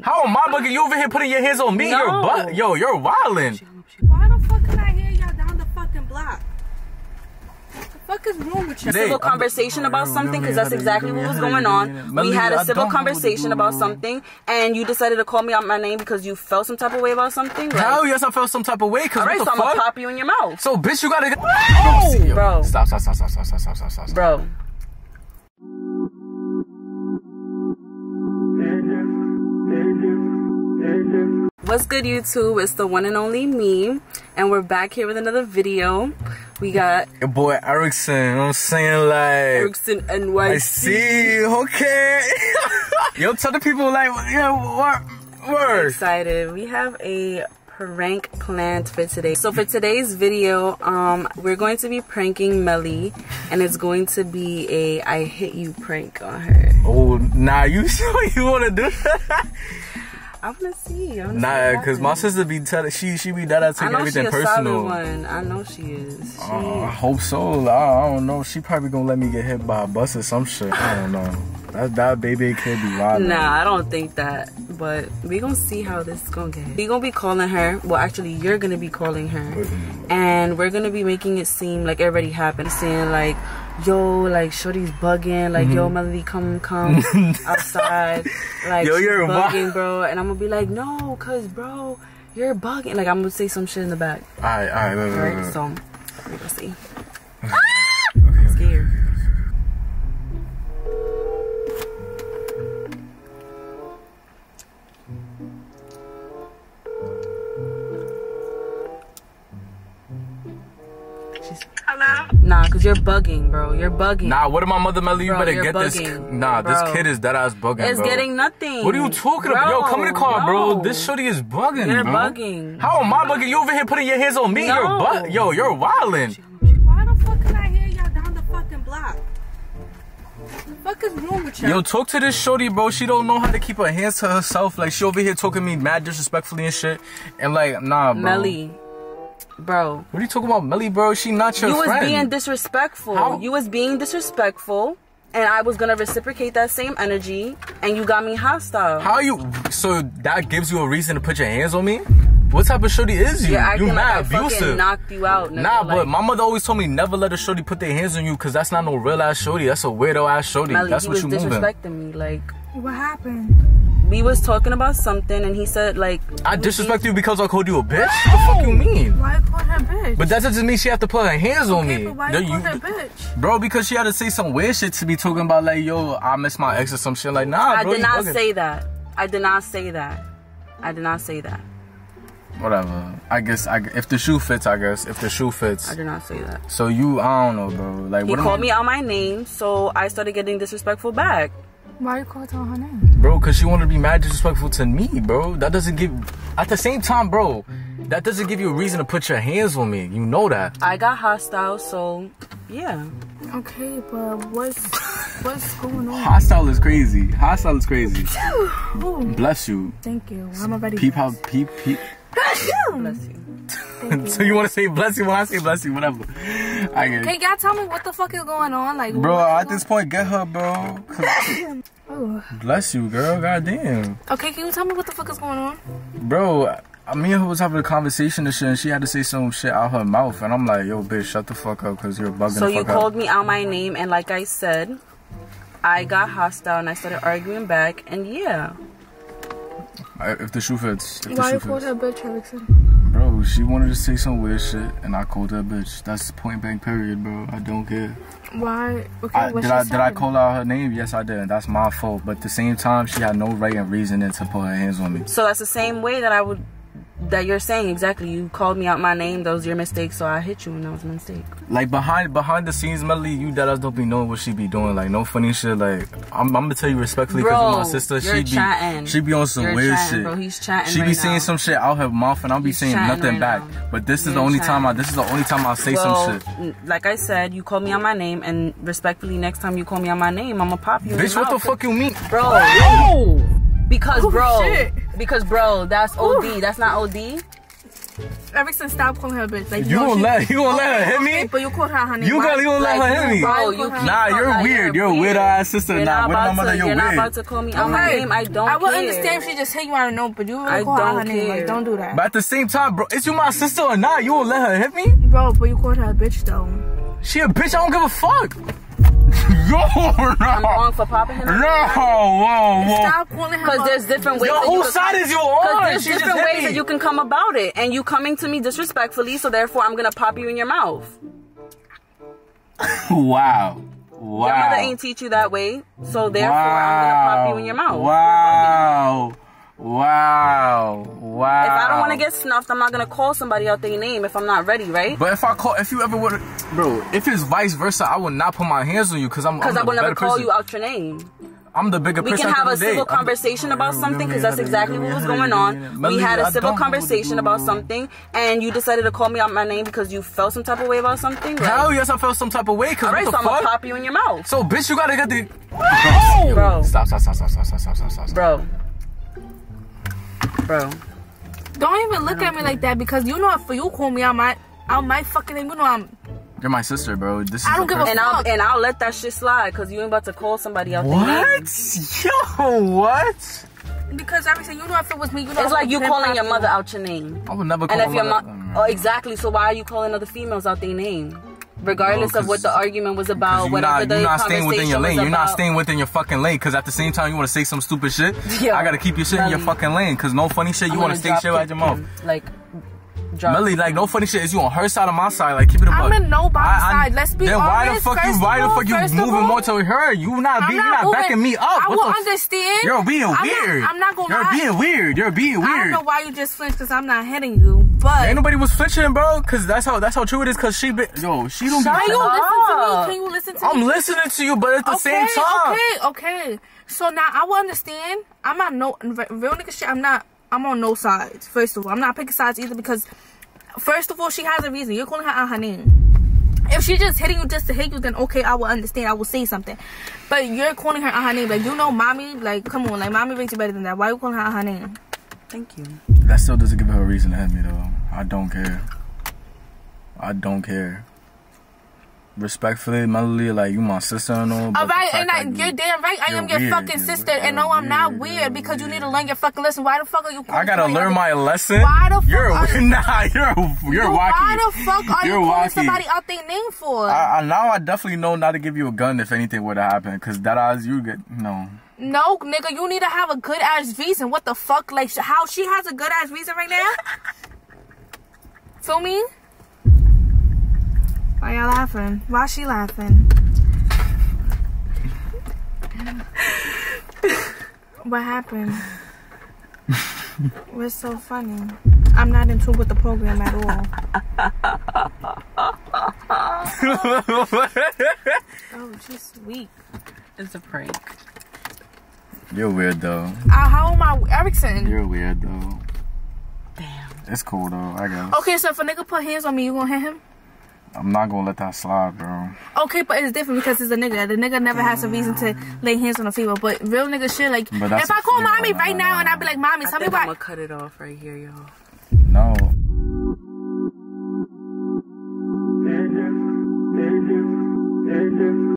How am I bugging? You over here putting your hands on me? No. You're butt. Yo, you're wildin'. Why the fuck can I hear y'all down the fucking block? The fuck is wrong with you? They- civil I'm- conversation about Yo, something because that's exactly what was going on. yo, yo. We had a civil don't know what to conversation about something, and you decided to call me out my name because you felt some type of way about something. Like, Hell yes, I felt some type of way. Cause all right, what so the I'm gonna pop you in your mouth, So bitch, you gotta get. Whoa, bro. Stop, stop, stop, stop, stop, stop, stop, stop, stop. stop. bro. What's good, YouTube? It's the one and only me, and we're back here with another video. We got Your boy Erickson, you know I'm saying? Like, Erickson NYC. I see, okay. Yo, tell the people, like, yeah, what? Word. excited. We have a prank planned for today. So for today's video, um, we're going to be pranking Melly, and it's going to be a I hit you prank on her. Oh, nah, you sure you wanna do that? I wanna see. I wanna Nah, cause my sister be telling, she, she be that taking know she everything a personal. solid one. I know she is. She, Uh, I hope so. I, I don't know. She probably gonna let me get hit by a bus or some shit. I don't know. That that baby kid be wild. Nah, I don't think that. But we gonna see how this is gonna get. We gonna be calling her. Well, actually, you're gonna be calling her, and we're gonna be making it seem like it already happened. Saying like, "Yo, like Shorty's bugging. Like, yo, mm-hmm. Melody, come, come outside. Like, Yo, you're bugging, bro." And I'm gonna be like, "No, cause bro, you're bugging." Like, I'm gonna say some shit in the back. Alright, alright, wait, wait, wait, Right? So we gonna see. Bugging, bro. You're bugging. Nah, what did my mother Melly? You Bro, better you're get this. Nah, Bro. this kid is dead ass bugging. it's bro. getting nothing. What are you talking about? Yo, come in the car, bro. This shorty is bugging, You're bro. bugging. How am I bugging? You over here putting your hands on me? No. You're butt. Yo, you're wildin'. Why the fuck can I hear y'all down the fucking block? The fuck is wrong with you? Yo, talk to this shorty, bro. She don't know how to keep her hands to herself. Like she over here talking me mad disrespectfully and shit. And like, nah, bro. Melly, bro. What are you talking about, Melly, bro? She not your you was being disrespectful. How? You was being disrespectful, and I was gonna reciprocate that same energy, and you got me hostile. How you? So that gives you a reason to put your hands on me? What type of shorty is you? You're acting you like I mad fucking abusive. knocked you out. Nigga. Nah, like, but my mother always told me never let a shorty put their hands on you because that's not no real ass shorty. That's a weirdo ass shorty. Melly, that's what was you moving. disrespecting me. Like What happened? We was talking about something, and he said like I disrespect you because I called you a bitch? What the fuck you mean? Why you call her bitch? But that doesn't mean she have to put her hands on me. but why No, you call you- her bitch? Bro, because she had to say some weird shit to be talking about like, yo, I miss my ex or some shit. Like, nah, I bro, did not bugging. say that. I did not say that. I did not say that. Whatever. I guess I, if the shoe fits, I guess if the shoe fits. I did not say that. So you, I don't know, bro. Like, He what called I- me out my name, so I started getting disrespectful back. Why you call her her name? bro? Because she wanted to be mad disrespectful to me, bro. That doesn't give. At the same time, bro, that doesn't give you a reason to put your hands on me. You know that. I got hostile, so yeah. Okay, but what's what's going on? Hostile is crazy. Hostile is crazy. Ooh, Bless you. thank you. I'm already. Peep how peep peep. Bless you. so you want to say bless you when I say bless you, whatever. I get it. Can y'all tell me what the fuck is going on? Like, Bro, at this point, get her, bro. 'Cause- Bless you, girl. Goddamn. Okay, can you tell me what the fuck is going on? Bro, I me and her was having a conversation and shit, and she had to say some shit out her mouth, and I'm like, yo, bitch, shut the fuck up, cause you're bugging So the you fuck called up. me out my name, and like I said, I got hostile and I started arguing back, and yeah. I- If the shoe fits. If the Why shoe you called fits. her bitch, Erickson? Bro, she wanted to say some weird shit, and I called her a bitch. That's point blank period, bro. I don't care. Why? Okay, I, did she I did I call out her name? Yes, I did. That's my fault. But at the same time, she had no right and reason to put her hands on me. So that's the same way that I would, that you're saying exactly. You called me out my name. Those was your mistake, so I hit you, and that was my mistake. Like behind behind the scenes, Melly, you that us don't be knowing what she be doing. Like no funny shit. Like I'm, I'm gonna tell you respectfully because Bro, you're my sister. you're she be chatting. she be on some You're weird chatting, shit. bro. He's chatting She be right saying now. some shit out her mouth, and I'll be He's saying nothing right back. now. But this is You're the only time I this is the only time I'll say well, some shit. like I said, you called me out my name, and respectfully, next time you call me out my name, I'm gonna pop you. Bitch, your what the fuck you mean? bro? No, because Oh, bro, shit. Because bro, that's OD. That's not OD. Erickson, stop calling her a bitch. Like You know gonna she- let- you gonna let her hit me? Okay, but you call her honey. You Why- gonna, you gonna let her hit me? bro, you Nah, you're her, weird. You're a weird ass sister. You're Nah, not with my mother, to. you're You're not weird. about to call me out my name. I don't. I would care. understand if she just hit you out of nowhere, but you I really call her don't name. Like, don't do that. But at the same time, bro, is you my sister or not? You won't let her hit me? Bro, but you called her a bitch though. She a bitch. I don't give a fuck. Yo, no. I'm wrong for popping him. No, whoa, whoa. Stop calling her. Because there's different ways. Yo, that whose side come- is you on? Because there's She different ways me. that you can come about it, and you coming to me disrespectfully, so therefore I'm gonna pop you in your mouth. Wow. Wow. Your mother ain't teach you that way, so therefore I'm gonna pop you in your mouth. Wow. Wow. Wow. If I don't want to get snuffed, I'm not gonna call somebody out their name if I'm not ready, right? But if I call, if you ever would, bro, if it's vice versa, I would not put my hands on you because I'm. Because I will never call person. you out your name. I'm the bigger We can have a the civil day. conversation about something because that's exactly what was going on. We had a civil conversation about something, and you decided to call me out my name because you felt some type of way about something. Like, Hell yes, I felt some type of way. Cause all right, so the I'm gonna pop you in your mouth, So bitch, you gotta get the. bro. Stop! Stop! Stop! Stop! Stop! Stop! Stop! Stop! Stop! stop. Bro. Bro. Don't even look at me like that because you know if you call me out my out my fucking name, you know I'm. You're my sister, bro. This is. I don't give a person- And I'll Fuck. and I'll let that shit slide because you ain't about to call somebody out their. What? Yo, what? Because everything you know if it was me, you know. It's like you pimp calling your mother out your name. I would never call And if my your mother- mom, oh, exactly. So why are you calling other females out their name, regardless No, of what the argument was about, whatever not, the you're not conversation staying within your lane. You're not staying within your fucking lane. Cause at the same time, you want to say some stupid shit. Yo, I gotta keep your shit in your fucking lane. Cause no funny shit. You want to stay shit out your mouth. Like, drop. Melly, like no funny shit. Is you on her side or my side? Like keep it a I'm buck. in nobody's side. Let's be Then why the honest. fuck you? Why of the fuck you moving all, more to her? You not I'm you're not not moving- backing me up. I What will understand. You're being I'm not- weird. I'm not gonna You're lie. being weird. You're being weird. I don't know why you just flinched because I'm not hitting you, but Ain't nobody was flinching, bro. Cause that's how that's how true it is. Cause she been yo, she don't. can be you listen to me? Can you listen to I'm me? listening to you, but at the okay, same time, okay, okay. So now I will understand. I'm not no real nigga shit. I'm not. I'm on no sides. First of all, I'm not picking sides either because, first of all, she has a reason. You're calling her out her name. If she just hitting you just to hit you, then okay, I will understand. I will say something. But you're calling her out her name. Like you know, mommy. Like come on, like mommy raised you better than that. Why you calling her out her name? Thank you. that still doesn't give her a reason to hit me though. I don't care. I don't care. Respectfully, Melody, like you my sister and all. All right, and I, you- you're damn right. I am your weird, fucking sister, weird, and no, I'm not weird weird, because you need to learn your fucking lesson. Why the fuck are you? I gotta learn my lesson. Why the fuck You're are you- nah, you're you're Yo, wacky. Why the fuck are You're you calling wacky. somebody out their name for? I, I now I definitely know not to give you a gun if anything would have happened. Cause that eyes you get no. no, nigga, you need to have a good ass reason. What the fuck? Like how she has a good ass reason right now? Feel me? Why y'all laughing? Why she laughing? what happened? What's so funny? I'm not in tune with the program at all. Oh, she's weak. It's a prank. You're weird though. Uh, how am I, Erickson? You're weird though. Damn. It's cool though. I guess. Okay, so if a nigga put hands on me, you gonna hit him? I'm not gonna let that slide, bro. Okay, but it's different because it's a nigga. The nigga never has a reason to lay hands on a female. But real nigga shit, like if I call female, mommy right now and I be like, mommy, I tell me think I'm why. gonna cut it off right here, y'all. No. It is, it is, it is,